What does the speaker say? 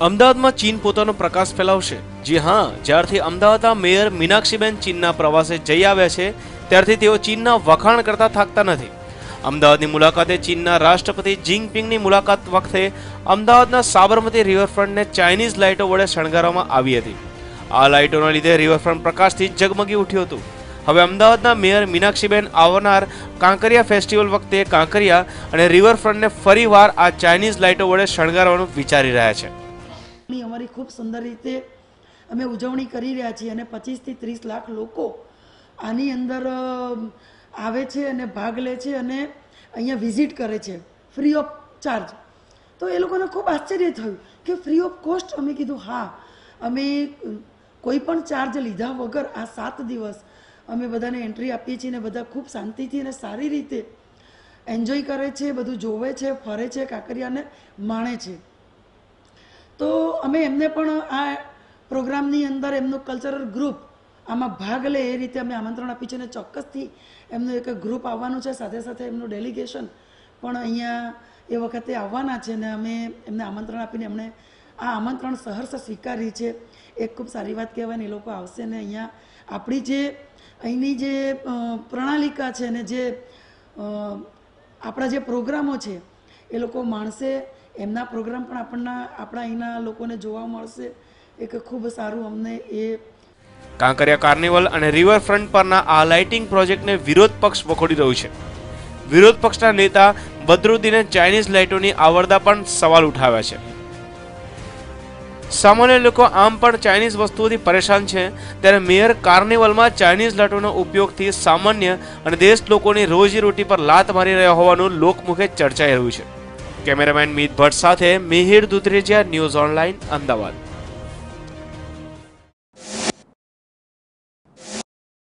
અમદાવાદમાં ચીન પોતાનો પ્રકાશ ફેલાવશે. જી હા, જ્યારથી અમદાવાદના મેયર મીનાક્ષીબેન ચીનના પ્રવાસે જઈ આવ્યા છે, ત્યારથી તેઓ ચીનના વખાણ કરતા થાકતા નથી. અમદાવાદની મુલાકાતે ચીનના રાષ્ટ્રપતિ જિંગપિંગની મુલાકાત વખતે અમદાવાદના સાબરમતી રિવરફ્રન્ટને ચાઇનીઝ લાઇટો વડે શણગારવામાં આવી હતી. આ લાઇટોના લીધે રિવરફ્રન્ટ પ્રકાશથી ઝગમગી ઉઠ્યું હતું. હવે અમદાવાદના મેયર મીનાક્ષીબેન આવનાર કાંકરિયા ફેસ્ટિવલ વખતે કાંકરિયા અને રિવરફ્રન્ટને ફરીવાર આ ચાઇનીઝ લાઇટો વડે શણગારવાનું વિચારી રહ્યા છે. અમારી ખૂબ સુંદર રીતે અમે ઉજવણી કરી રહ્યા છીએ અને પચીસથી ત્રીસ લાખ લોકો આની અંદર આવે છે અને ભાગ લે છે અને અહીંયા વિઝિટ કરે છે. ફ્રી ઓફ ચાર્જ તો એ લોકોને ખૂબ આશ્ચર્ય થયું કે ફ્રી ઓફ કોસ્ટ અમે કીધું, હા, અમે કોઈ પણ ચાર્જ લીધા વગર આ સાત દિવસ અમે બધાને એન્ટ્રી આપીએ છીએ અને બધા ખૂબ શાંતિથી અને સારી રીતે એન્જોય કરે છે, બધું જોવે છે, ફરે છે, કાંકરિયાને માણે છે. તો અમે એમને પણ આ પ્રોગ્રામની અંદર એમનું કલ્ચરલ ગ્રુપ આમાં ભાગ લે એ રીતે અમે આમંત્રણ આપી છે અને ચોક્કસથી એમનું એક ગ્રુપ આવવાનું છે. સાથે સાથે એમનું ડેલિગેશન પણ અહીંયા એ વખતે આવવાના છે અને અમે એમને આમંત્રણ આપીને એમણે આ આમંત્રણ સહર્ષ સ્વીકારી છે. એક ખૂબ સારી વાત કહેવાય ને એ લોકો આવશે ને અહીંયા આપણી જે અહીંની જે પ્રણાલિકા છે ને જે આપણા જે પ્રોગ્રામો છે, એ લોકો માણસે એમના પ્રોગ્રામ પણ આપણના, આપણા અહીંના લોકોને જોવા મળશે. એક ખૂબ સારું અમને એ કાંકરિયા કાર્નિવલ અને રિવરફ્રન્ટ પરના આ લાઇટિંગ પ્રોજેક્ટને વિરોધ પક્ષ વખોડી રહ્યું છે. વિરોધ પક્ષના નેતા બદરુદ્દીને ચાઇનીઝ લાઇટોની આવરદા પણ સવાલ ઉઠાવ્યા છે. સામાન્ય લોકો આમ પણ ચાઇનીઝ વસ્તુઓથી પરેશાન છે. ત્યારે મેયર કાર્નિવલમાં ચાઇનીઝ લાઇટોના ઉપયોગથી સામાન્ય અને દેશ લોકોની રોજીરોટી પર લાત મારી રહ્યા હોવાનું લોકમુખે ચર્ચાઈ રહ્યું છે. કેમેરામેન મીત ભટ્ટ સાથે મિહિર દુધરેજિયા ન્યૂઝ ઓનલાઈન અમદાવાદ.